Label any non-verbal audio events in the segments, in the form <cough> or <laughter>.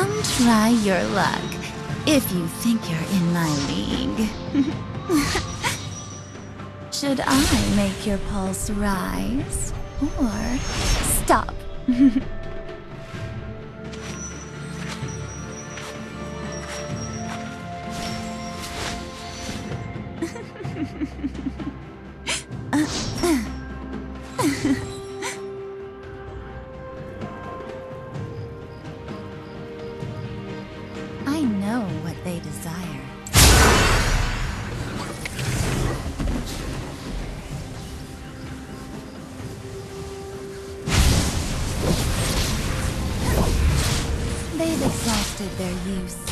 Come try your luck, if you think you're in my league. <laughs> Should I make your pulse rise? Or stop? <laughs> I know what they desire. They've exhausted their use.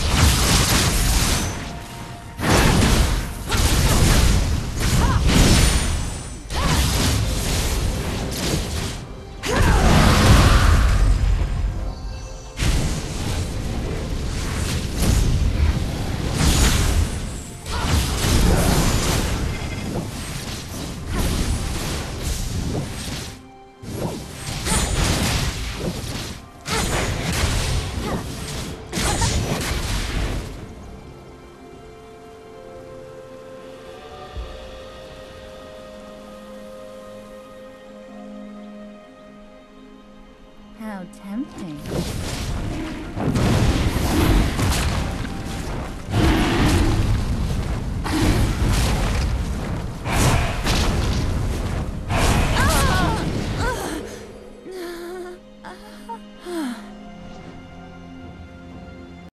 How tempting. Ah! ah! ah! ah!